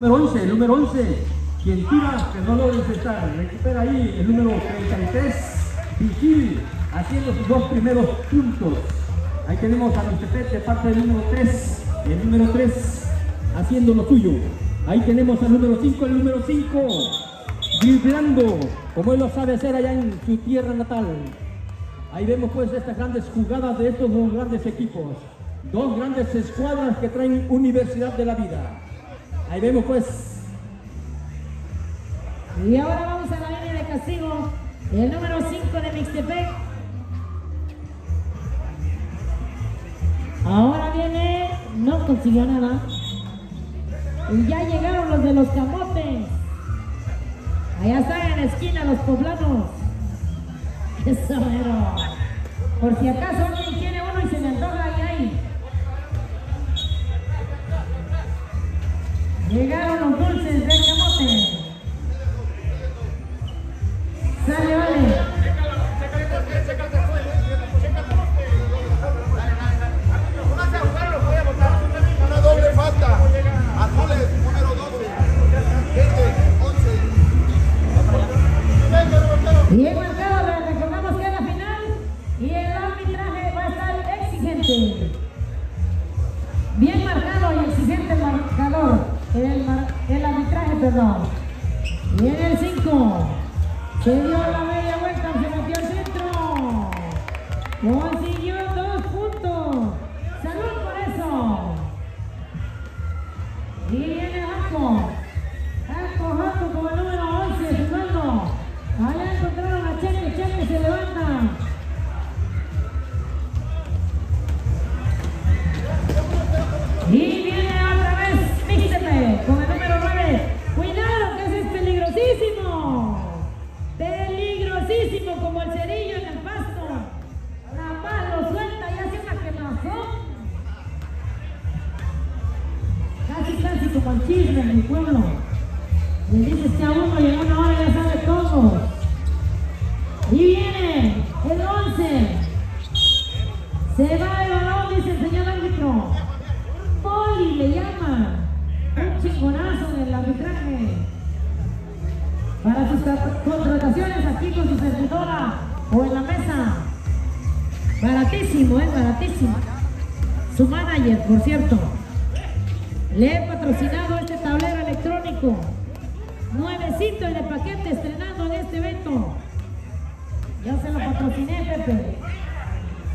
Número 11, el número 11, quien tira que no lo estar. Recupera ahí el número 33, Vigil, haciendo sus dos primeros puntos. Ahí tenemos a Lucepet de parte del número 3, el número 3 haciendo lo suyo. Ahí tenemos al número 5, el número 5, driblando, como él lo sabe hacer allá en su tierra natal. Ahí vemos pues estas grandes jugadas de estos dos grandes equipos. Dos grandes escuadras que traen Universidad de la Vida. Ahí vemos pues. Y ahora vamos a la línea de castigo. El número 5 de Mixtepec. Ahora viene, no consiguió nada. Y ya llegaron los de los camotes. Allá están en la esquina los poblanos. Eso, pero por si acaso alguien quiere Llegaron los dulces Y en el 5, se dio la media vuelta, se metió al centro. Dice el señor árbitro. Poli le llama. Un chingonazo en el arbitraje. Para sus tra- contrataciones aquí con su servidora o en la mesa. Baratísimo, es baratísimo. Su manager, por cierto. Le he patrocinado este tablero electrónico. Nuevecito en el paquete estrenando en este evento. Yo se lo patrociné, Pepe.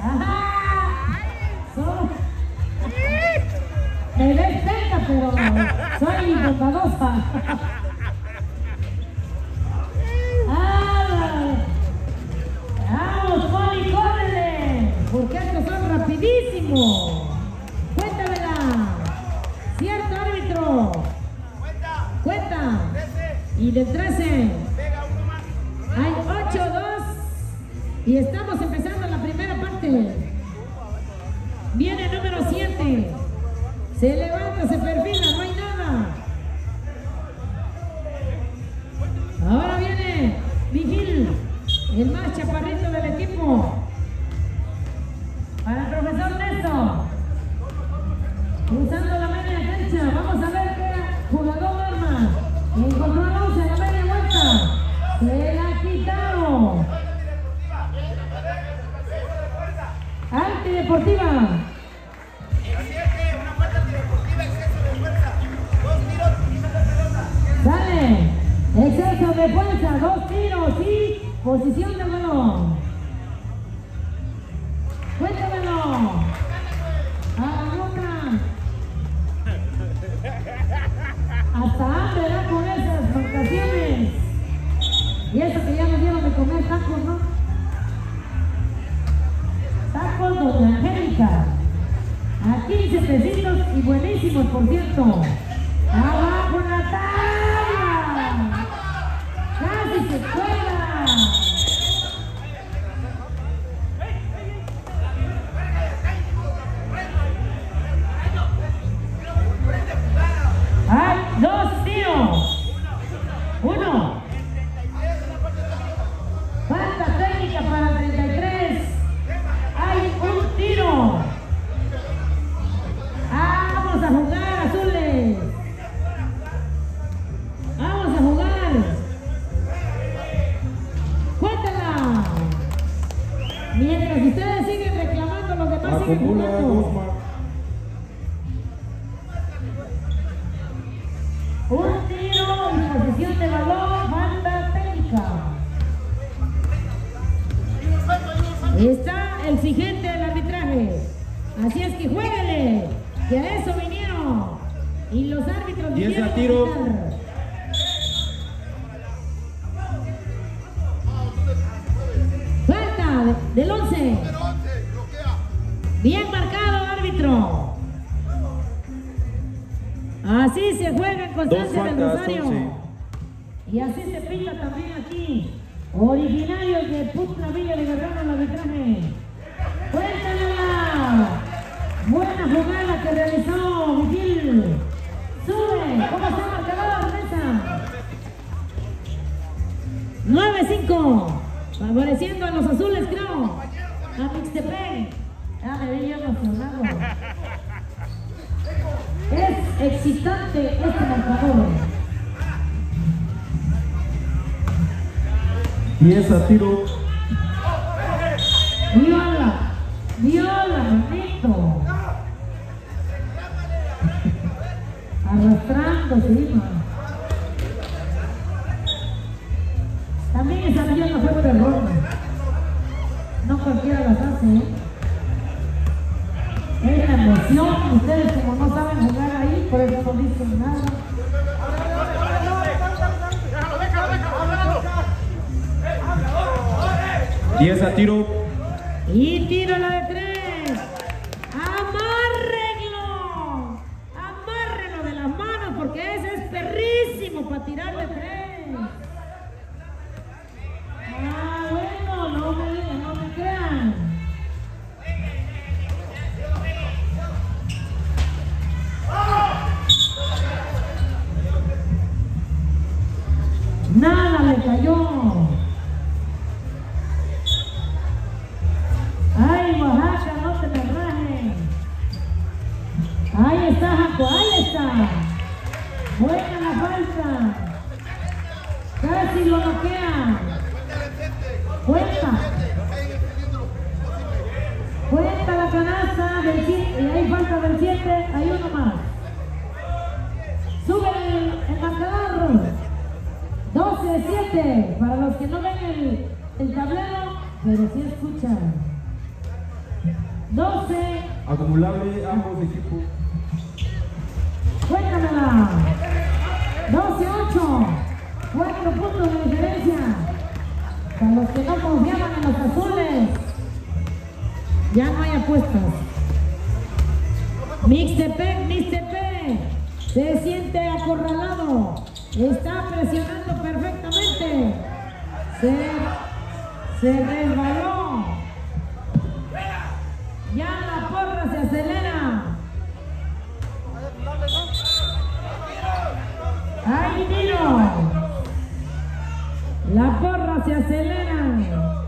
¡Ajá! Ves cerca, pero soy bondadosa. ¡Ah! ¡Vamos, Poli, córrele! Porque estos son rapidísimos. Cuéntamela. ¿Cierto, árbitro? Cuenta. Y del 13. Dos tiros y posición del balón. Acumula. Un tiro y posición de balón, falta técnica. Está exigente el arbitraje. Así es que jueguele, que a eso vinieron. Y los árbitros Diez a vinieron tiro. Falta del 11. Bien marcado, árbitro. Así se juega en Constancia del Rosario. Y así se pinta también aquí. Originarios de Putla Villa de Guerrero el arbitraje. ¡Cuéntamela! Buena jugada que realizó Vigil. Sube. ¿Cómo está marcador, Mesa? 9-5. Favoreciendo a los azules, creo. A Mixtepec. Ah, me yo emocionado. Es excitante este marcador. 10 a tiro. Viola, viola, bonito. Arrastrando, sí, 10 12-8, 4 puntos de diferencia. Para los que no confiaban en los azules, ya no hay apuestas. Mixtepec, Mixtepec, se siente acorralado, está presionando perfectamente. Se, se resbaló. La porra se acelera.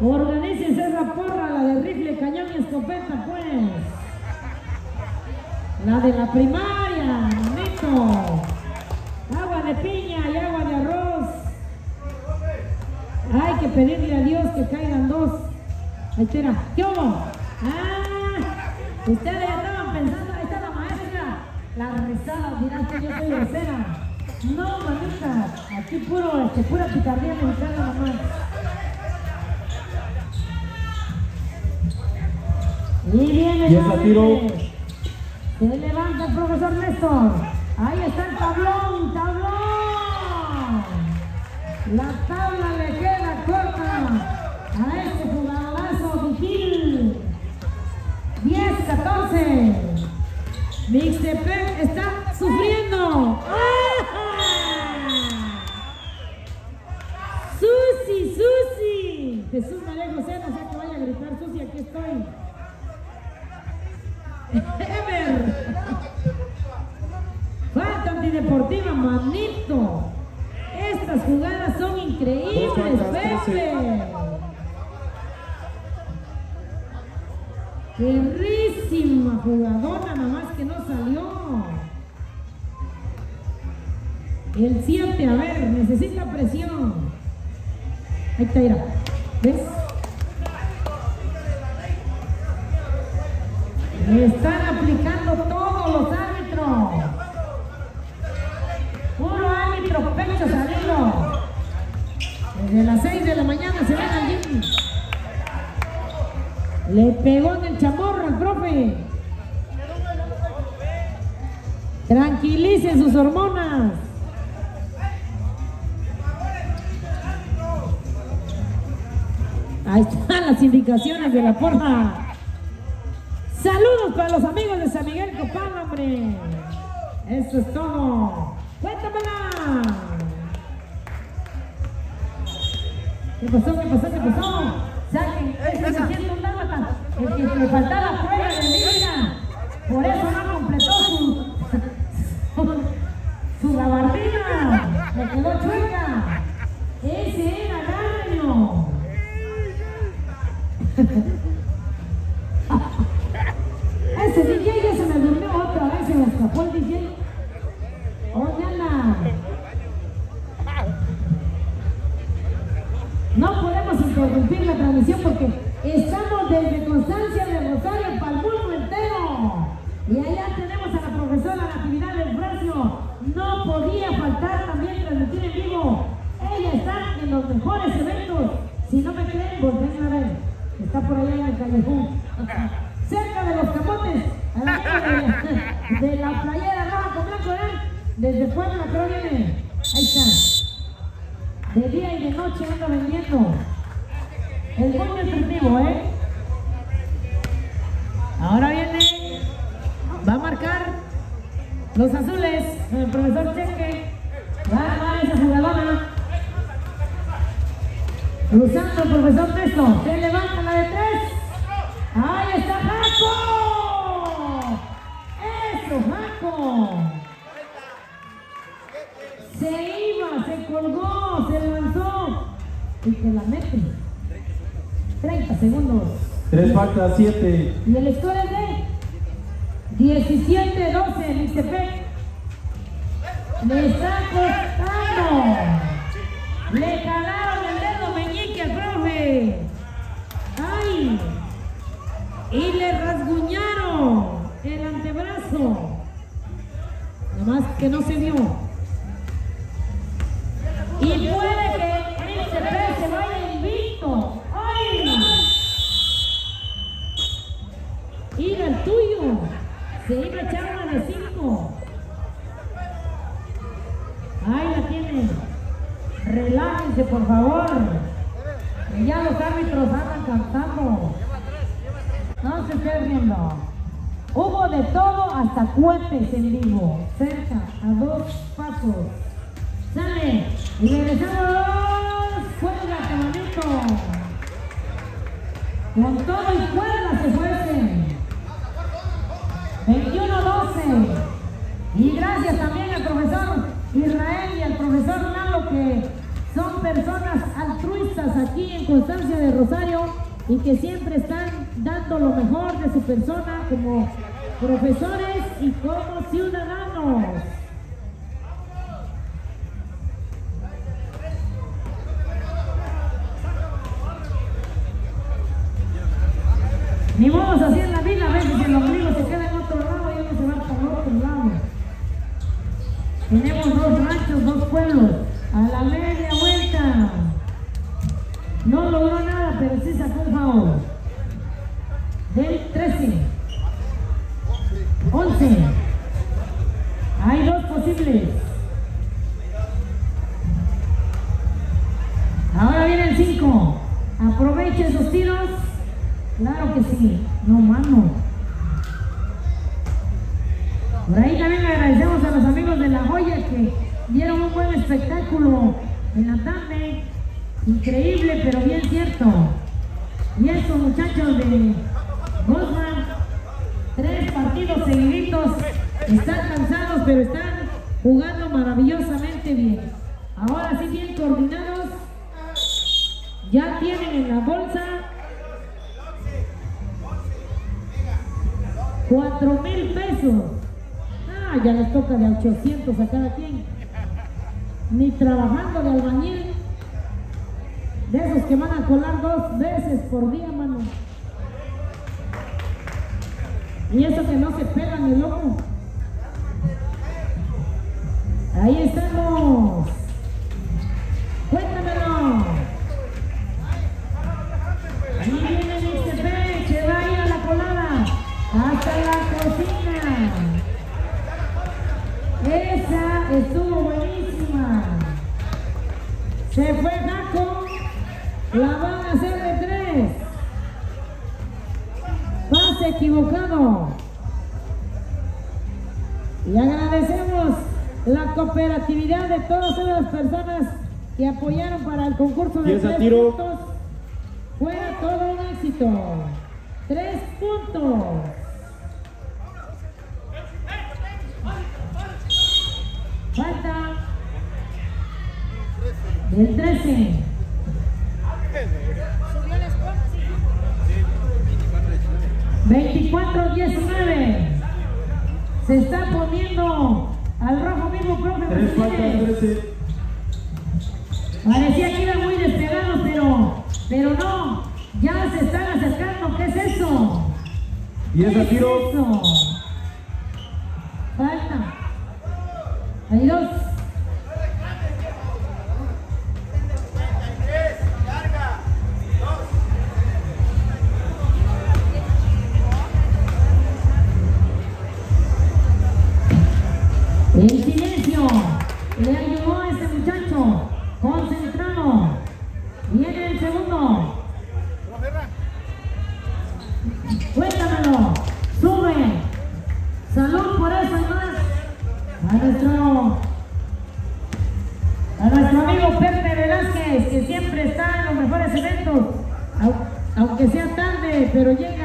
Organícense esa porra, la de rifle, cañón y escopeta, pues. La de la primaria, bonito. Agua de piña y agua de arroz. Hay que pedirle a Dios que caigan dos. Ahí espera. ¿Qué hubo? Ah, ustedes estaban pensando, ahí está la maestra. La risada, dirán que yo soy grosera. No, manita, aquí puro, este, pura picardía mexicana nomás. Y viene Y esa tiro. Se levanta el profesor Néstor. Ahí está el tablón, tablón. La tabla le queda corta a este jugadorazo Vigil. 10-14. Mixtepec gritar Susi, aquí estoy. Ever. Falta antideportiva, manito. Estas jugadas son increíbles, Pepe. Perrísima jugadora, nada más que no salió. El 7, a ver, necesita presión. Ahí está, mira. ¿Ves? Están aplicando todos los árbitros. Puro árbitro pecho salido. Desde las 6 de la mañana se ven allí. Le pegó en el chamorro al profe. Tranquilicen sus hormonas. Ahí están las indicaciones de la porra. Saludos para los amigos de San Miguel Copán, hombre. Eso es todo. Cuéntamela. ¿Qué pasó? ¿Qué pasó? ¿Qué pasó? Saquen. El que le faltaba prueba de vida. Por eso no completó su, su, su gabardina. Le quedó. No podemos interrumpir la transmisión porque estamos desde Constancia de Rosario para el mundo entero. Y allá tenemos a la profesora Natividad del Fracio. No podía faltar también transmitir en vivo. Ella está en los mejores eventos. Si no me creen, volven a ver. Está por allá en el callejón. Desde Puebla, creo viene. Ahí está. De día y de noche anda vendiendo. El muy nutritivo, ¿eh? Ahora viene, va a marcar los azules, el profesor Cheque. Va a armar esa jugadora. Cruzando el profesor Testo. Se levanta la de tres. Ahí está que la mete. 30 segundos. Tres faltas, siete. Y el score es de 17-12, Mixtepec. Le está costando. Le calaron el dedo meñique al profe. ¡Ay! Y le rasguñaron el antebrazo. Nada más que no se vio. Cohetes en vivo. Cerca, a dos pasos. Sale. Y regresamos. Cuelga, cabanito. Con todo y cuerda se fuesen. 21-12. Y gracias también al profesor Israel y al profesor Lalo que son personas altruistas aquí en Constancia de Rosario y que siempre están dando lo mejor de su persona como profesores y como ciudadanos. Ni modos Por ahí también agradecemos a los amigos de La Joya que dieron un buen espectáculo en la tarde. Increíble, pero bien cierto. Y estos muchachos de Guzmán, tres partidos seguiditos, están cansados, pero están jugando maravillosamente bien. Ahora sí, bien coordinados. Ya tienen en la bolsa cuatro mil pesos. Ah, ya les toca de 800 a cada quien. Ni trabajando de albañil. De esos que van a colar dos veces por día, mano. Y eso que no se pegan el loco. Ahí estamos. Cooperatividad de todas las personas que apoyaron para el concurso de tres tiro. puntos. Fue todo un éxito. Tres puntos. Falta del 13. Veinticuatro diecinueve. Se está poniendo al rojo mismo profe. Tres faltas, Martínez. 13. Parecía que iban muy despegados, pero, pero no. Ya se están acercando. ¿Qué es eso? Y ese ¿Qué es Viene el segundo. Cuéntamelo. Sube. Salud por eso y más. A nuestro, a nuestro amigo Pepe Velázquez, que siempre está en los mejores eventos. Au- Aunque sea tarde, pero llega.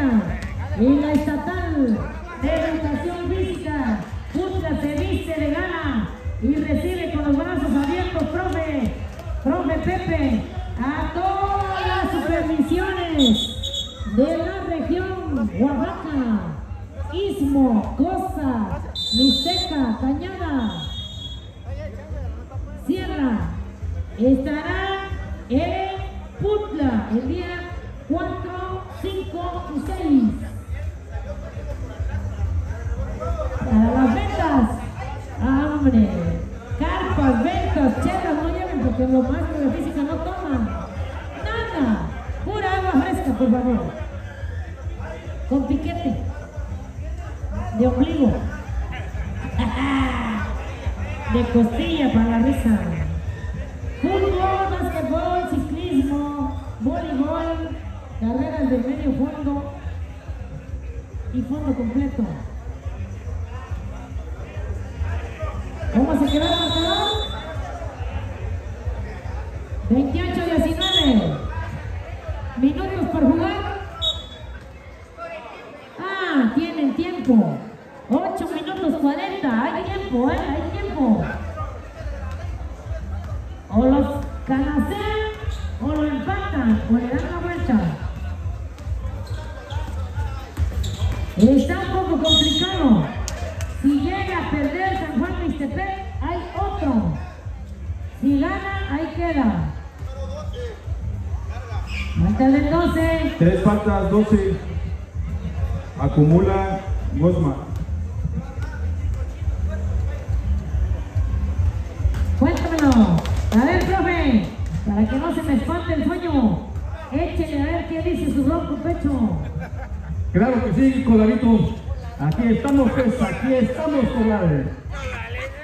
much.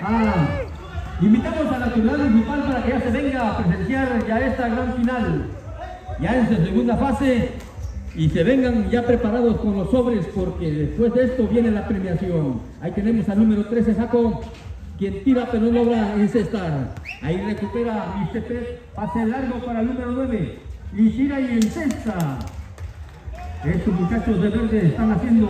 Ah, invitamos a la ciudad municipal para que ya se venga a presenciar ya esta gran final. Ya en su segunda fase y se vengan ya preparados con los sobres porque después de esto viene la premiación. Ahí tenemos al número 13, Jaco, quien tira pero no logra encestar. Ahí recupera Mixtepec, pase largo para el número 9 y tira y encesta. Estos muchachos de verde están haciendo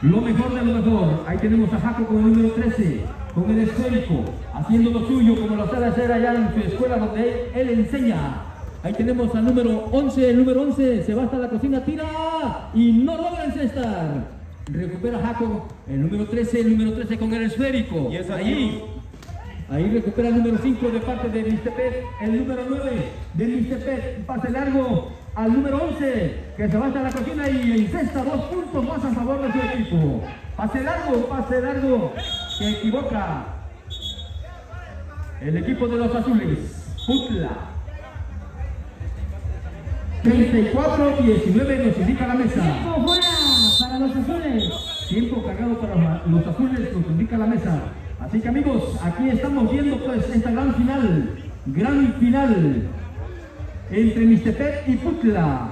lo mejor de lo mejor. Ahí tenemos a Jaco con el número 13, con el esférico, haciendo lo suyo como lo sabe hacer allá en su escuela donde él, él enseña. Ahí tenemos al número 11, el número 11 se va hasta la cocina, tira y no logra encestar. Recupera Jaco, el número 13, el número 13 con el esférico. Y esa Allí. Ahí recupera el número 5 de parte de Mistepet. El número 9 de Mistepet. Pase largo al número 11 que se va hasta la cocina y encesta dos puntos más a favor de su equipo. Pase largo, pase largo que equivoca el equipo de los azules. Putla. 34-19 nos indica la mesa. Tiempo fuera para los azules. Tiempo cargado para los azules, nos indica la mesa. Así que amigos, aquí estamos viendo pues esta gran final, gran final entre Mistepet y Putla.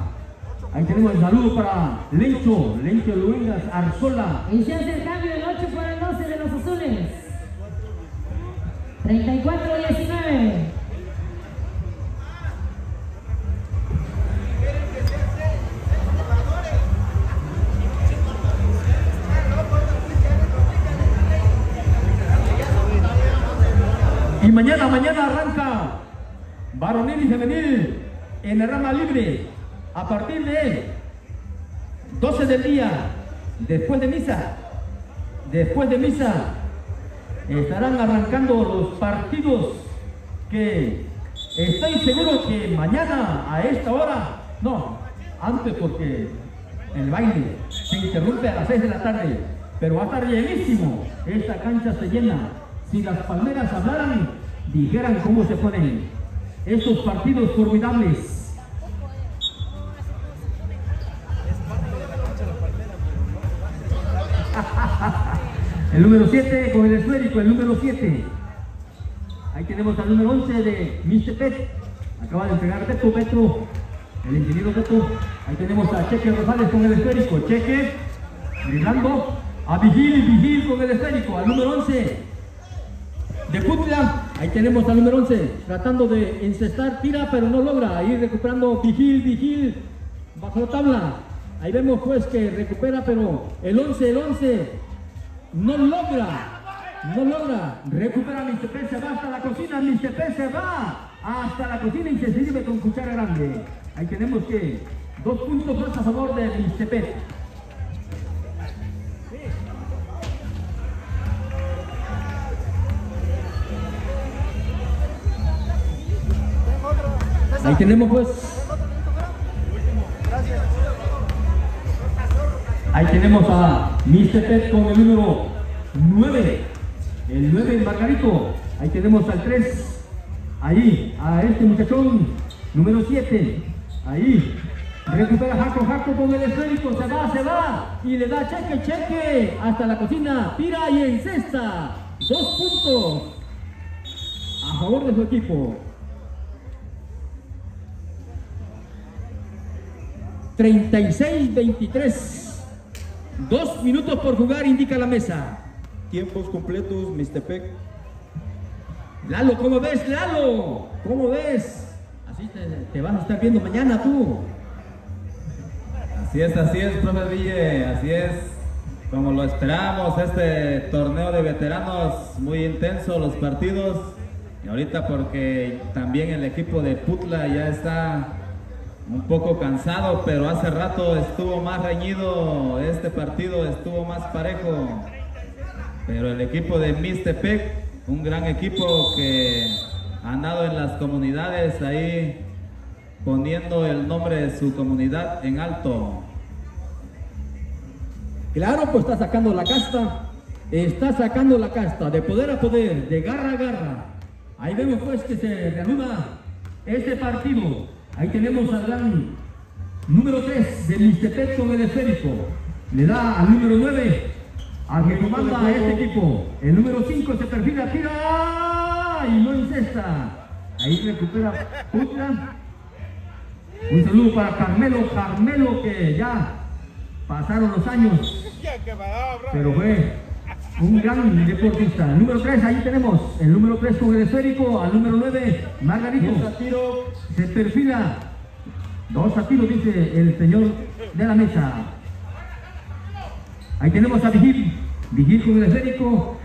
Ahí tenemos el saludo para Lencho, Lencho Luengas, Arzola. Y se hace el cambio del 8 por 34-19. Y mañana, mañana arranca varonil y femenil en el rama libre a partir de 12 del día, después de misa, después de misa, estarán arrancando los partidos que estoy seguro que mañana a esta hora, no, antes porque el baile se interrumpe a las 6 de la tarde, pero va a estar llenísimo, esta cancha se llena. Si las palmeras hablaran, dijeran cómo se ponen estos partidos formidables. El número 7 con el esférico, el número 7. Ahí tenemos al número 11 de Mr. Pet. Acaba de entregar Beto, Beto, el ingeniero Beto. Ahí tenemos a Cheque Rosales con el esférico. Cheque, driblando. A Vigil, Vigil con el esférico. Al número 11 de Putla. Ahí tenemos al número 11 tratando de encestar, tira, pero no logra. Ahí recuperando Vigil, Vigil bajo la tabla. Ahí vemos pues que recupera, pero el 11, el 11 no logra, no logra. Recupera Mr. P, se va hasta la cocina, Mr. P se va hasta la cocina y se sirve con cuchara grande. Ahí tenemos que dos puntos más a favor de Mr. P. Ahí tenemos pues. Tenemos a Mr. Pet con el número 9. El 9 Margarito. Ahí tenemos al 3. Ahí, a este muchachón. Número 7. Ahí. Recupera Jaco, Jaco con el esférico. Se va, se va. Y le da cheque, cheque. Hasta la cocina. Tira y encesta. Dos puntos. A favor de su equipo. 36-23. Dos minutos por jugar, indica la mesa. Tiempos completos, Mistepec. Lalo, ¿cómo ves, Lalo? ¿Cómo ves? Así te, te vas a estar viendo mañana tú. Así es, así es, profe Ville, así es. Como lo esperamos, este torneo de veteranos muy intenso, los partidos. Y ahorita porque también el equipo de Putla ya está un poco cansado, pero hace rato estuvo más reñido este partido, estuvo más parejo. Pero el equipo de Mistepec, un gran equipo que ha andado en las comunidades ahí poniendo el nombre de su comunidad en alto. Claro, pues está sacando la casta. Está sacando la casta de poder a poder, de garra a garra. Ahí vemos pues que se reanuda este partido. Ahí tenemos al gran número 3 del Mixtepec con el esférico. Le da al número 9 al que comanda a este equipo. El número 5 se perfila, tira y no incesta. Ahí recupera Putla. Un saludo para Carmelo, Carmelo que ya pasaron los años, pero fue un gran deportista. El número 3, ahí tenemos el número 3 con el esférico, al número 9, Margarito. Se perfila. Dos a tiro, dice el señor de la mesa. Ahí tenemos a Vigil. Vigil con el esférico.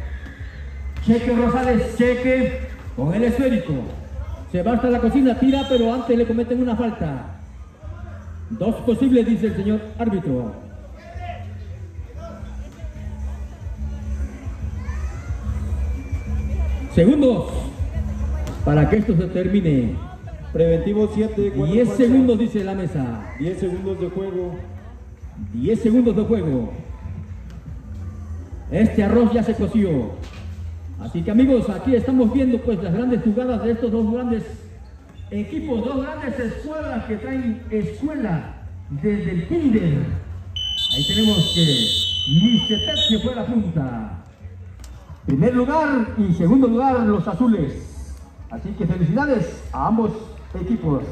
Cheque Rosales, cheque con el esférico. Se va hasta la cocina, tira, pero antes le cometen una falta. Dos posibles, dice el señor árbitro. Segundos para que esto se termine. Preventivo 7, 10 segundos dice la mesa. 10 segundos de juego. 10 segundos de juego. Este arroz ya se coció. Así que amigos, aquí estamos viendo pues las grandes jugadas de estos dos grandes equipos, dos grandes escuelas que traen escuela desde el kinder. Ahí tenemos que Mr. se fue a la punta. Primer lugar y segundo lugar los azules. Así que felicidades a ambos equipos.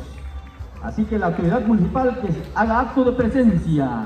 Así que la autoridad municipal que haga acto de presencia.